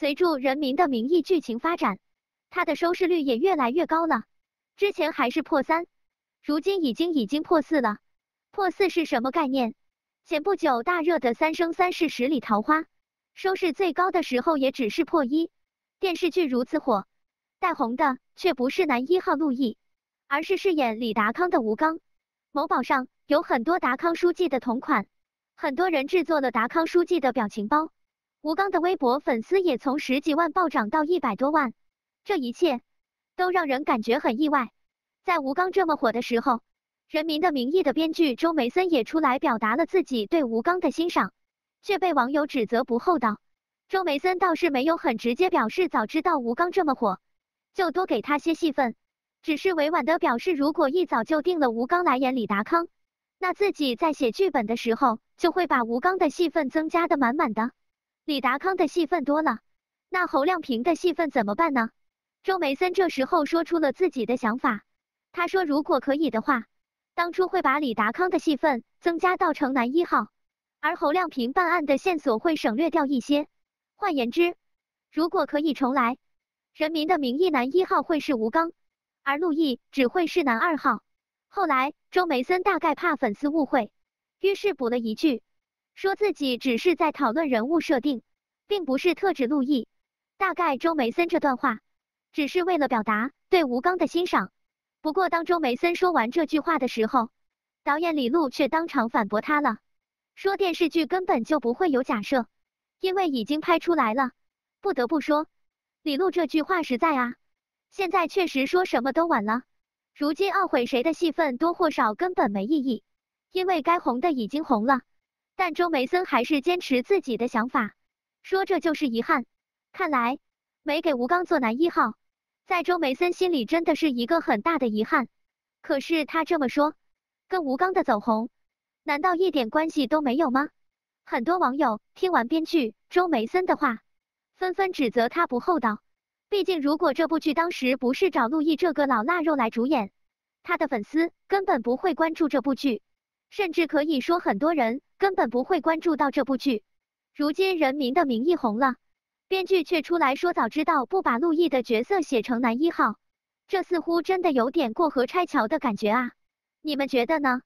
随着《人民的名义》剧情发展，它的收视率也越来越高了。之前还是破三，如今已经已经破四了。破四是什么概念？前不久大热的《三生三世十里桃花》，收视最高的时候也只是破一。电视剧如此火，带红的却不是男一号陆毅，而是饰演李达康的吴刚。某宝上有很多达康书记的同款，很多人制作了达康书记的表情包。吴刚的微博粉丝也从十几万暴涨到一百多万，这一切都让人感觉很意外。在吴刚这么火的时候，《人民的名义》的编剧周梅森也出来表达了自己对吴刚的欣赏，却被网友指责不厚道。周梅森倒是没有很直接表示早知道吴刚这么火，就多给他些戏份。只是委婉的表示，如果一早就定了吴刚来演李达康，那自己在写剧本的时候就会把吴刚的戏份增加的满满的。李达康的戏份多了，那侯亮平的戏份怎么办呢？周梅森这时候说出了自己的想法，他说如果可以的话，当初会把李达康的戏份增加到城南一号，而侯亮平办案的线索会省略掉一些。换言之，如果可以重来，人民的名义男一号会是吴刚。而陆毅只会是男二号。后来周梅森大概怕粉丝误会，于是补了一句，说自己只是在讨论人物设定，并不是特指陆毅。大概周梅森这段话只是为了表达对吴刚的欣赏。不过当周梅森说完这句话的时候，导演李路却当场反驳他了，说电视剧根本就不会有假设，因为已经拍出来了。不得不说，李路这句话实在啊。现在确实说什么都晚了，如今懊悔谁的戏份多或少根本没意义，因为该红的已经红了。但周梅森还是坚持自己的想法，说这就是遗憾。看来没给吴刚做男一号，在周梅森心里真的是一个很大的遗憾。可是他这么说，跟吴刚的走红，难道一点关系都没有吗？很多网友听完编剧周梅森的话，纷纷指责他不厚道。毕竟，如果这部剧当时不是找陆毅这个老腊肉来主演，他的粉丝根本不会关注这部剧，甚至可以说很多人根本不会关注到这部剧。如今《人民的名义》红了，编剧却出来说早知道不把陆毅的角色写成男一号，这似乎真的有点过河拆桥的感觉啊！你们觉得呢？